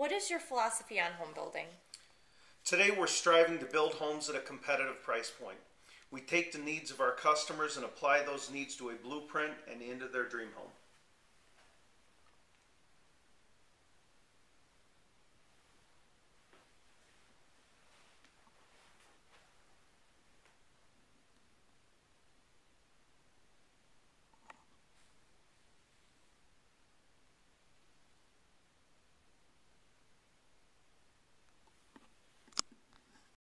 What is your philosophy on home building? Today, we're striving to build homes at a competitive price point. We take the needs of our customers and apply those needs to a blueprint and into their dream home.